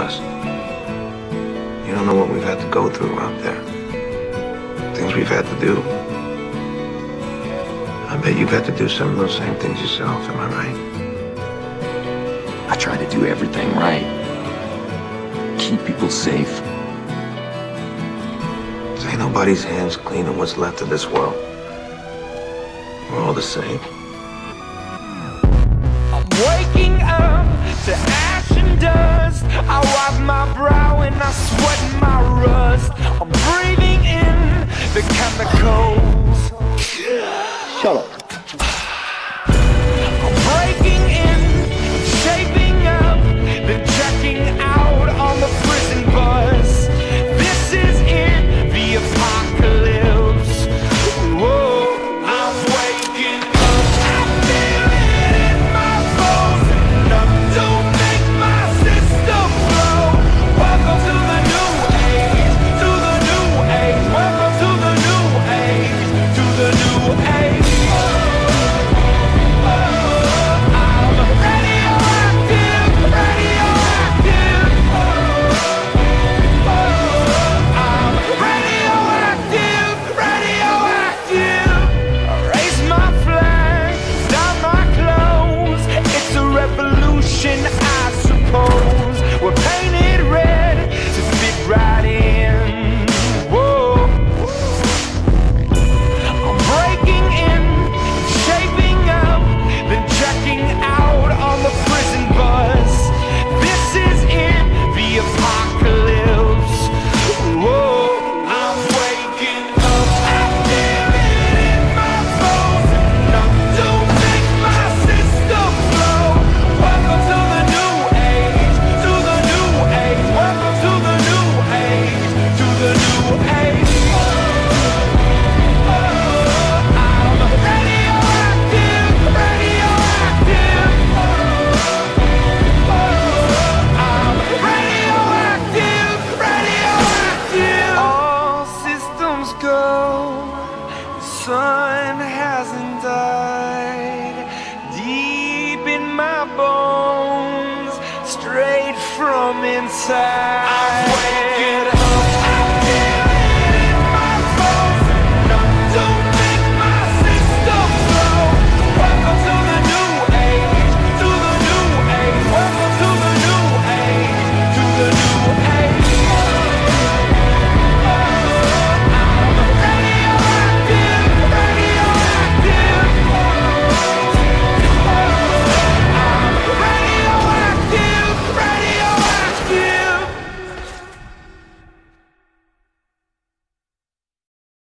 us. You don't know what we've had to go through out there. Things we've had to do. I bet you've had to do some of those same things yourself, am I right? I try to do everything right. Keep people safe. Ain't nobody's hands clean of what's left of this world. We're all the same. I'm waking I sweat my inside.